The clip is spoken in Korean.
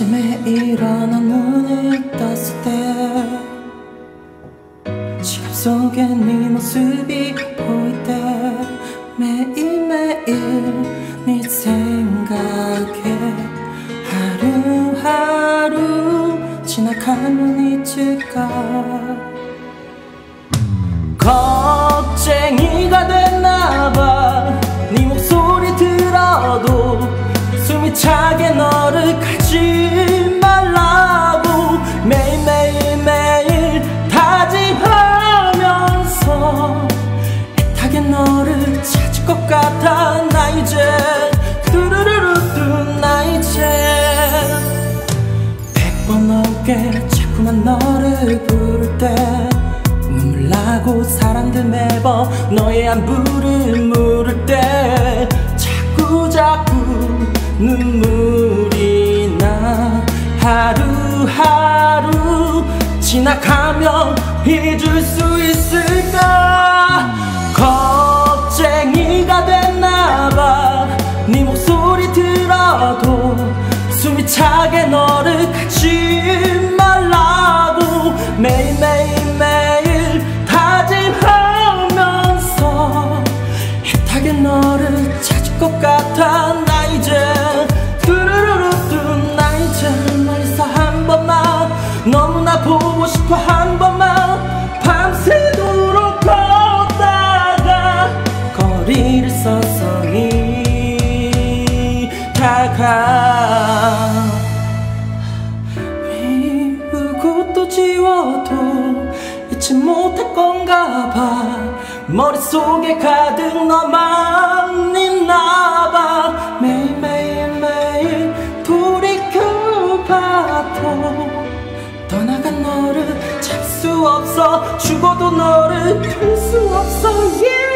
아침에 일어나 눈을 떴을 때 지갑 속에 네 모습이 보일 때 매일매일 네 생각에 하루하루 지나가면 잊을까? 겁쟁이가 됐나봐. 네 목소리 들어도 숨이 차게 너를 가지 자꾸만 너를 부를 때 눈물 나고 사람들 매번 너의 안부를 물을 때 자꾸 자꾸 눈물이 나. 하루하루 지나가면 잊을 수 있을까? 겁쟁이가 됐나봐. 네 목소리 들어도 숨이 차게 너를 가지 애타게 너를 찾을 것 같아. 나 이제 뚜루루루뚜 나 이제 멀리서 한 번만 너무나 보고 싶어 한 번만 밤새도록 걷다가 거리를 서서히 다가 미우고 또 지워도 잊지 못할 건가 봐 머릿속에 가득 너만 있나 봐. 매일매일 매일 돌이켜봐도 떠나간 너를 찾을 수 없어. 죽어도 너를 둘수 없어. Yeah.